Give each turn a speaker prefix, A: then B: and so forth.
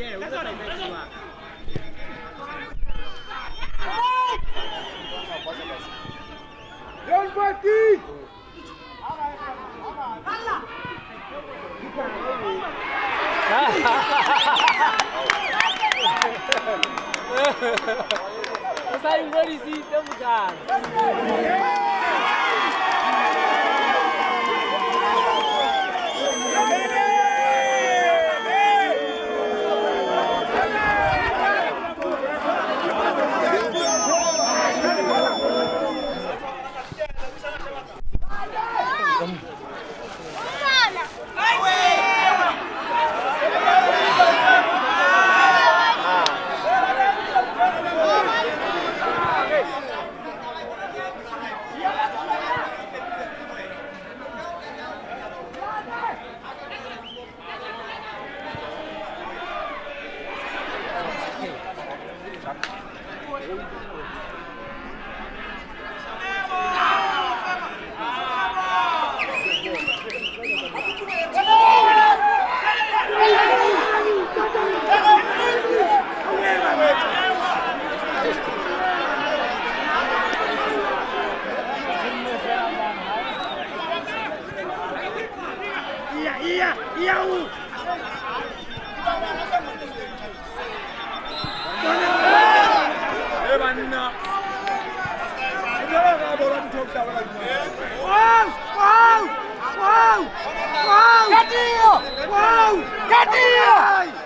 A: Vamos sair gonna make you laugh. Deus vai aqui! Sai um golezinho, tamo, cara! Ia, Cadê? Uau! Wow!